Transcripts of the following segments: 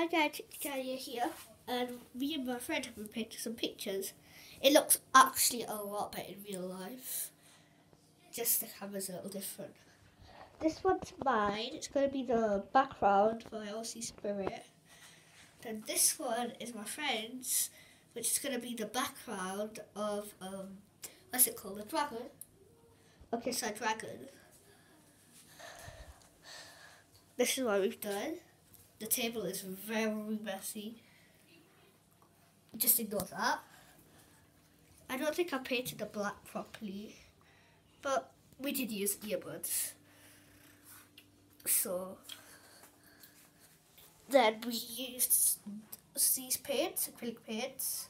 Hi guys, it's Jaya here, and me and my friend have been painting some pictures. It looks actually a lot better in real life. Just the camera's a little different. This one's mine. It's going to be the background for Elsie Spirit. Then this one is my friend's, which is going to be the background of um, what's it called? A dragon. Okay, so a dragon. This is what we've done. The table is very messy. Just ignore that. I don't think I painted the black properly, but we did use earbuds. So then we used these paints, acrylic paints.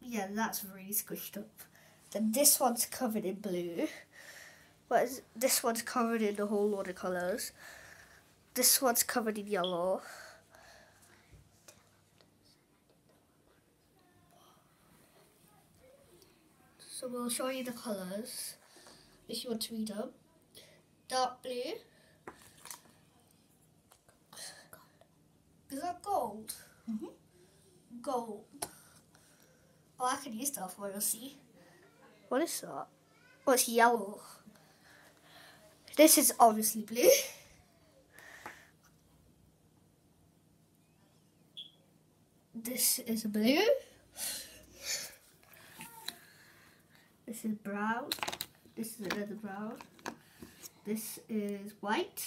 Yeah, that's really squished up. Then this one's covered in blue. But this one's covered in a whole lot of colours. This one's covered in yellow. So we'll show you the colours if you want to read them. Dark blue. Is that gold? Mm -hmm. Gold. Oh, I can use that for you, see. What is that? Oh, it's yellow. This is obviously blue. This is blue. This is brown. This is another brown. This is white.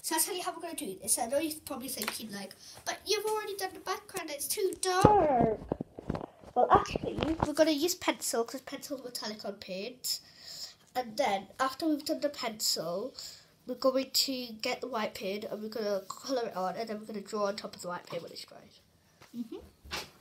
So I'll tell you how we're going to do this. I know you're probably thinking like, but you've already done the background, it's too dark. Well, actually, we're going to use pencil because pencil's metallic on paint. And then after we've done the pencil, we're going to get the white paint and we're going to colour it on and then we're going to draw on top of the white paint when it's dries. Mm -hmm.